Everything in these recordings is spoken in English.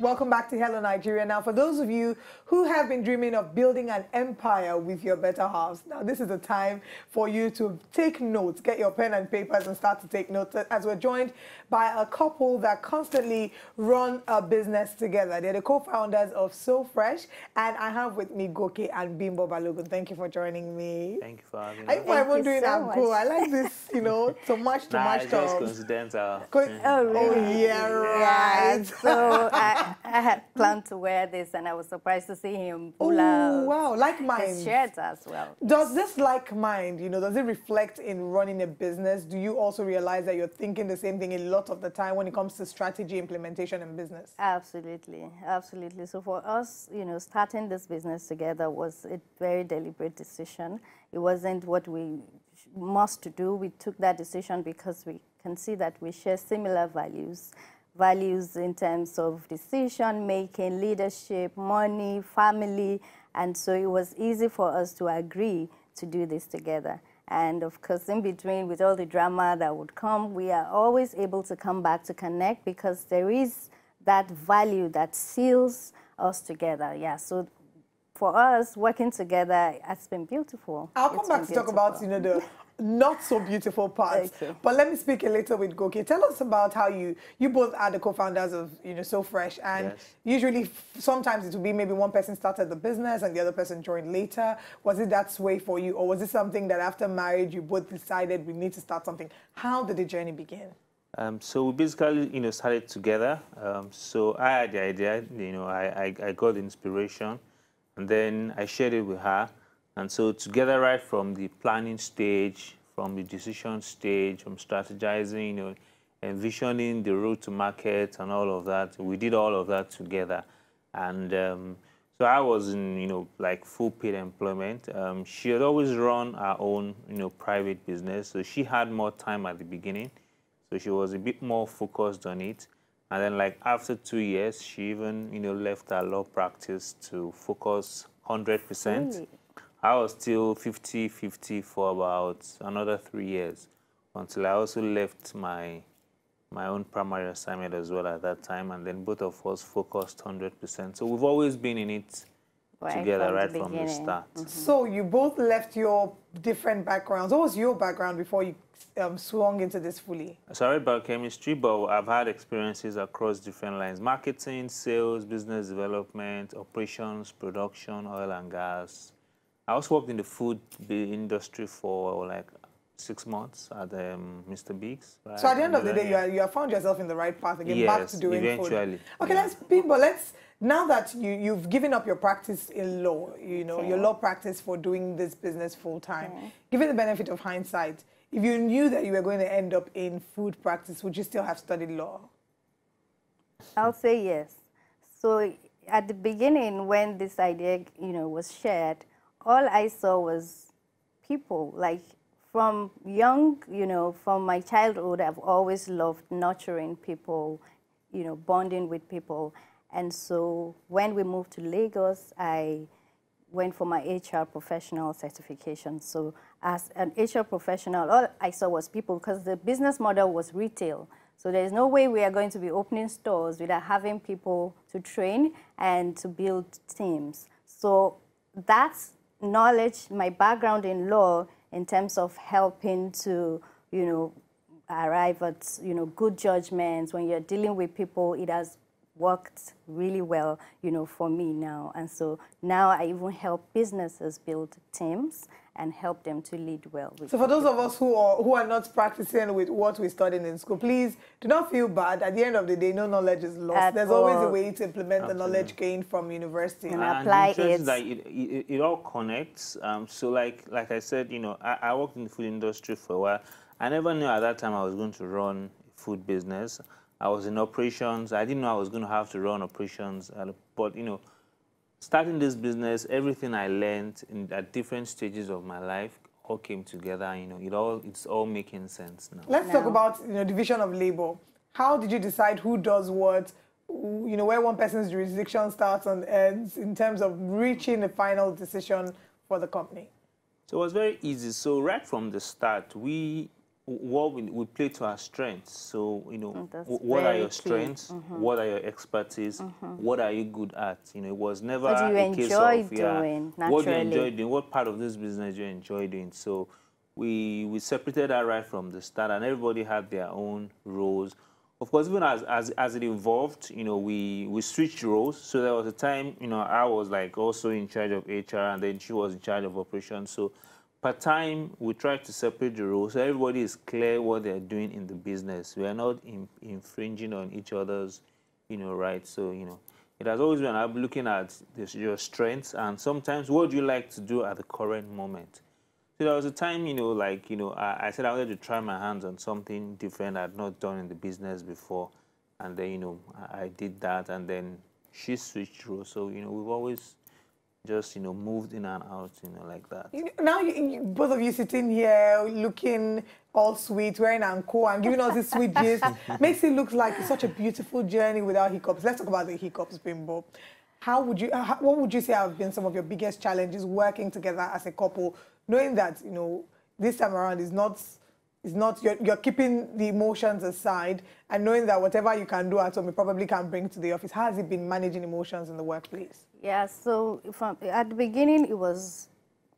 Welcome back to Hello Nigeria. Now, for those of you who have been dreaming of building an empire with your better halves, now this is the time for you to take notes, get your pen and papers and start to take notes as we're joined by a couple that constantly run a business together. They're the co-founders of So Fresh, and I have with me Goke and Bimbo Balogun. Thank you for joining me. Thank you for having I me. hope everyone doing so that much. cool. I like this, you know, so much to Nah, much it's just coincidental. Co-. Oh, oh really? Oh, yeah, Yeah, right. so I, I had planned to wear this, and I was surprised to see him pull Oh, out wow, like his mine. shirts as well. Does this like mind, you know, does it reflect in running a business? Do you also realize that you're thinking the same thing a lot of the time when it comes to strategy, implementation, and business? Absolutely, absolutely. So for us, you know, starting this business together was a very deliberate decision. It wasn't what we must do. We took that decision because we can see that we share similar values. Values in terms of decision making, leadership, money, family, and so it was easy for us to agree to do this together. And of course, in between, with all the drama that would come, we are always able to come back to connect because there is that value that seals us together. Yeah, so for us, working together it's been beautiful. I'll come It's back to talk about, you know, the not so beautiful parts. But let me speak a little with Goke. Tell us about how you, you both are the co-founders of, you know, So Fresh. And Yes. usually, sometimes it will be maybe one person started the business and the other person joined later. Was it that way for you? Or was it something that after marriage, you both decided we need to start something? How did the journey begin? Um, so we basically, you know, started together. Um, so I had the idea, you know, I, I, I got the inspiration, and then I shared it with her. And so together, right from the planning stage, from the decision stage, from strategizing, you know, envisioning the road to market and all of that, we did all of that together. And um, so I was in, you know, like full paid employment. Um, she had always run her own, you know, private business. So she had more time at the beginning. So she was a bit more focused on it. And then like after two years, she even, you know, left her law practice to focus 100%. Really? I was still 50-50 for about another three years until I also left my my own primary assignment as well at that time. And then both of us focused 100%. So we've always been in it Right together from the right from the beginning. start. So you both left your different backgrounds. What was your background before you um, swung into this fully? Sorry about chemistry, but I've had experiences across different lines: marketing, sales, business development, operations, production, oil and gas. I also worked in the food industry for like six months at um, Mr. Biggs. right? So at the end of the day, then, you, are, you have found yourself in the right path again, back to doing eventually, food. Okay, yeah. let's people. Let's now that you you've given up your practice in law, you know your law practice for doing this business full time. Okay. Given the benefit of hindsight, if you knew that you were going to end up in food practice, would you still have studied law? I'll say yes. So at the beginning, when this idea, you know, was shared, all I saw was people. Like from young, you know, from my childhood, I've always loved nurturing people, you know, bonding with people. And so when we moved to Lagos, I went for my HR professional certification. So as an HR professional, all I saw was people because the business model was retail. So there's no way we are going to be opening stores without having people to train and to build teams. So that's knowledge, my background in law in terms of helping to, you know, arrive at, you know, good judgments when you're dealing with people, it has worked really well, you know, for me now. And so now I even help businesses build teams and help them to lead well. With So for those of us who are who are not practicing with what we studied in school, please do not feel bad. At the end of the day, no knowledge is lost. At There's always a way to implement the knowledge gained from university. And And apply the interest is it. that it, it, it all connects. Um, so like like I said, you know, I, I worked in the food industry for a while. I never knew at that time I was going to run a food business. I was in operations. I didn't know I was going to have to run operations. But you know, starting this business, everything I learned in at different stages of my life all came together. You know, it all it's all making sense now. Let's talk about you know division of labor. How did you decide who does what? You know where one person's jurisdiction starts and ends in terms of reaching the final decision for the company. So it was very easy. So right from the start, we what we, we play to our strengths. So, you know, Mm, that's what are your strengths? Mm-hmm. What are your expertise? What are you good at? You know, it was never What do you a case enjoy of, yeah, doing what do you enjoy doing? What part of this business do you enjoy doing? So, we we separated that right from the start, and everybody had their own roles. Of course, even as, as as it evolved, you know, we we switched roles. So there was a time, you know, I was like also in charge of HR, and then she was in charge of operations. So per time, we try to separate the roles so everybody is clear what they're doing in the business. We are not in, infringing on each other's, you know, rights. So you know, it has always been I'm looking at this, your strengths and sometimes what do you like to do at the current moment. So there was a time, you know, like, you know, I, I said I wanted to try my hands on something different I'd not done in the business before. And then, you know, I, I did that and then she switched roles. So, you know, we've always just, you know, moved in and out, you know, like that. You know, Now, you, you, both of you sitting here looking all sweet, wearing anko and giving us this sweet gist, makes it look like it's such a beautiful journey without hiccups. Let's talk about the hiccups, Bimbo. How would you, how, what would you say have been some of your biggest challenges working together as a couple, knowing that, you know, this time around is not, is not, you're, you're keeping the emotions aside and knowing that whatever you can do at home, you probably can bring to the office. How has it been managing emotions in the workplace? Yeah, so from at the beginning, it was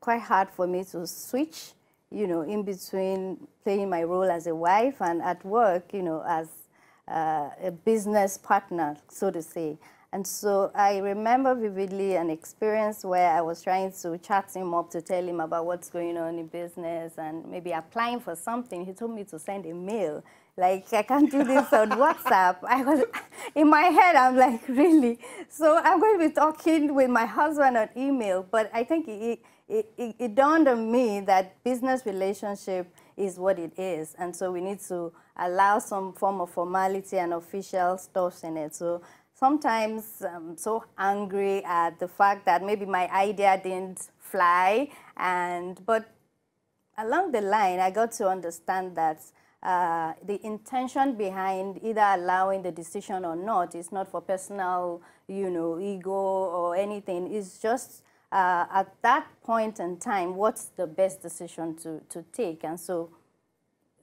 quite hard for me to switch, you know, in between playing my role as a wife and at work, you know, as uh, a business partner, so to say. And so I remember vividly an experience where I was trying to chat him up to tell him about what's going on in business and maybe applying for something. He told me to send a mail. Like, I can't do this on WhatsApp. I was, in my head, I'm like, really? So I'm going to be talking with my husband on email, but I think it, it, it, it dawned on me that business relationship is what it is. And so we need to allow some form of formality and official stuff in it. So sometimes I'm so angry at the fact that maybe my idea didn't fly, and but along the line, I got to understand that uh, the intention behind either allowing the decision or not is not for personal, you know, ego or anything. It's just uh, at that point in time, what's the best decision to, to take? And so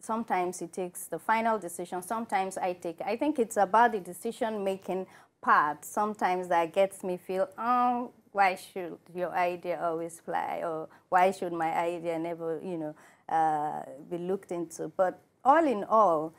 sometimes he takes the final decision, sometimes I take. I think it's about the decision-making part. Sometimes that gets me feel, oh, why should your idea always fly? Or why should my idea never, you know, uh, be looked into? But all in all,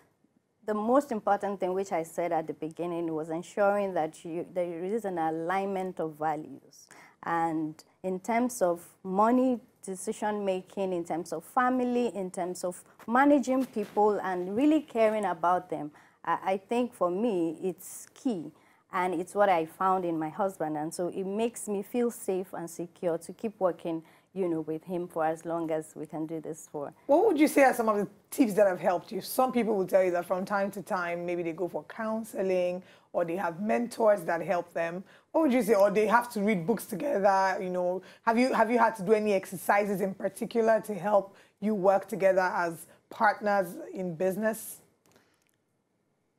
the most important thing, which I said at the beginning, was ensuring that you, there is an alignment of values. And in terms of money decision making, in terms of family, in terms of managing people and really caring about them, I, I think for me, it's key. And it's what I found in my husband. And so it makes me feel safe and secure to keep working you know, with him for as long as we can do this for. What would you say are some of the tips that have helped you? Some people will tell you that from time to time, maybe they go for counseling or they have mentors that help them. What would you say? Or they have to read books together, you know. Have you have you had to do any exercises in particular to help you work together as partners in business?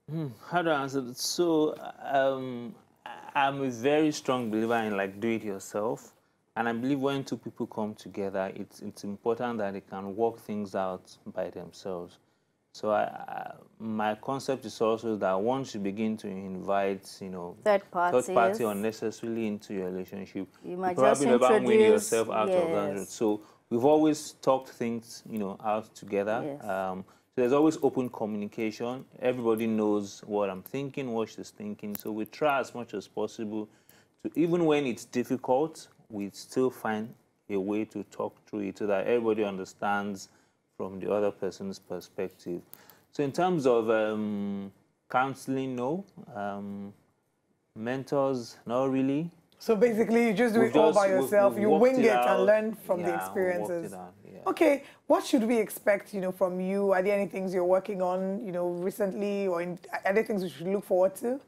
Hmm, how do I answer that? So, um, I- I'm a very strong believer in like do it yourself. And I believe when two people come together, it's, it's important that they can work things out by themselves. So I, I, my concept is also that once you begin to invite, you know, Third third party parties. unnecessarily into your relationship, You might probably just never win yourself out of that. yes. So we've always talked things, you know, out together. Yes. Um, so there's always open communication. Everybody knows what I'm thinking, what she's thinking. So we try as much as possible to, even when it's difficult, we still find a way to talk through it so that everybody understands from the other person's perspective. So in terms of um, counseling, no. Um, mentors, not really. So basically, you just do We've it all just- by yourself. we've you worked wing it it, and learn from the Yeah, we've experiences. out, yeah. Okay, what should we expect, you know, from you? Are there any things you're working on, you know, recently, or in, are there things we should look forward to?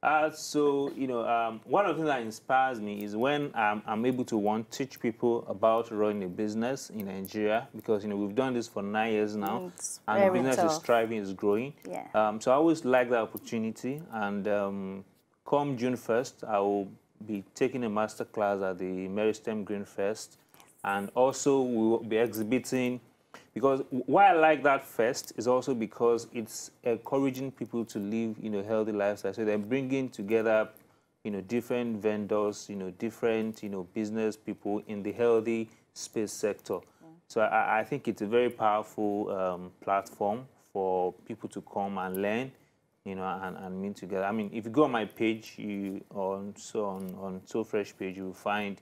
Uh, so, you know, um, one of the things that inspires me is when um, I'm able to one teach people about running a business in Nigeria because, you know, we've done this for nine years now Mm, It's and the business is thriving, is growing. Yeah. Um, so I always like that opportunity and um, come June 1st, I will be taking a master class at the Meristem Green Fest and also we will be exhibiting because why I like that first is also because it's encouraging people to live, you know, healthy lifestyle. So they're bringing together, you know, different vendors, you know, different, you know, business people in the healthy space sector. Yeah. So I, I, think it's a very powerful um, platform for people to come and learn, you know, and, and meet together. I mean, if you go on my page, you on so on on So Fresh page, you will find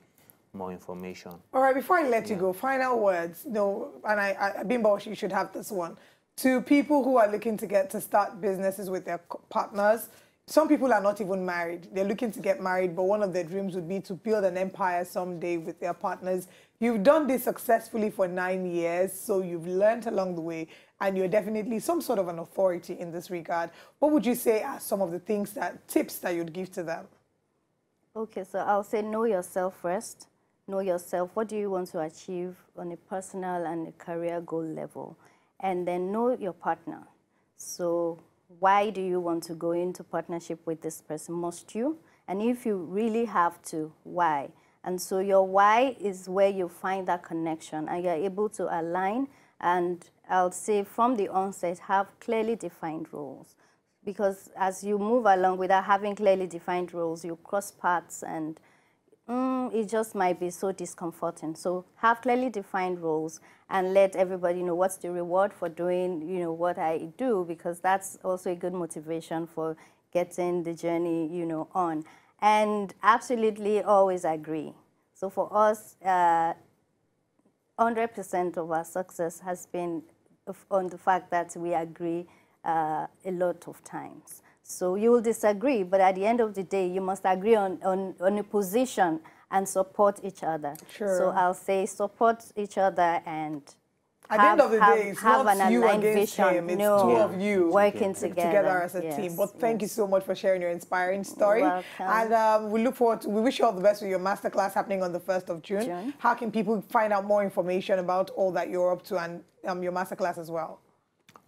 more information. All right, before I let yeah. you go, final words. No, and I, I Bimbo, you should have this one. To people who are looking to get to start businesses with their partners, some people are not even married. They're looking to get married, but one of their dreams would be to build an empire someday with their partners. You've done this successfully for nine years, so you've learned along the way, and you're definitely some sort of an authority in this regard. What would you say are some of the things that, tips that you'd give to them? Okay, so I'll say know yourself first know yourself. What do you want to achieve on a personal and a career goal level? And then know your partner. So why do you want to go into partnership with this person? Must you? And if you really have to, why? And so your why is where you find that connection and you're able to align and I'll say from the onset have clearly defined roles. Because as you move along without having clearly defined roles, you cross paths and Mm, it just might be so discomforting. So have clearly defined roles and let everybody know what's the reward for doing, you know, what I do, because that's also a good motivation for getting the journey, you know, on. And absolutely always agree. So for us, 100% uh, of our success has been on the fact that we agree uh, a lot of times. So you will disagree, but at the end of the day, you must agree on, on, on a position and support each other. Sure. So I'll say support each other and at have, the end of the have, day, it's not you against vision. him. It's no, two of you working together. together as a yes, team. But thank yes. you so much for sharing your inspiring story. Welcome. And um, we look forward to, we wish you all the best with your masterclass happening on the 1st of June. June. How can people find out more information about all that you're up to and um, your masterclass as well?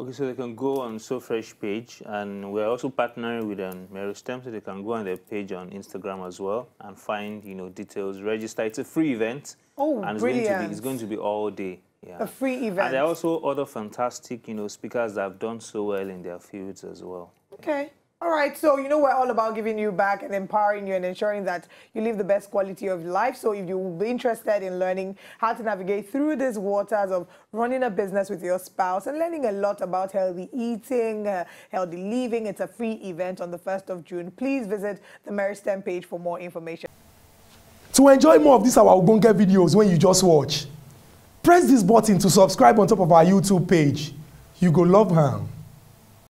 Okay, so they can go on SoFresh page, and we're also partnering with um, Meristem, so they can go on their page on Instagram as well and find, you know, details, register. It's a free event. Oh, and it's brilliant. Going to be, it's going to be all day. Yeah. A free event. And there are also other fantastic, you know, speakers that have done so well in their fields as well. Okay. All right, so you know we're all about giving you back and empowering you and ensuring that you live the best quality of life. So if you're interested in learning how to navigate through these waters of running a business with your spouse and learning a lot about healthy eating, uh, healthy living, it's a free event on the 1st of June. Please visit the Meristem page for more information. To enjoy more of these our Ubunke videos when you just watch, press this button to subscribe on top of our YouTube page. You go love her.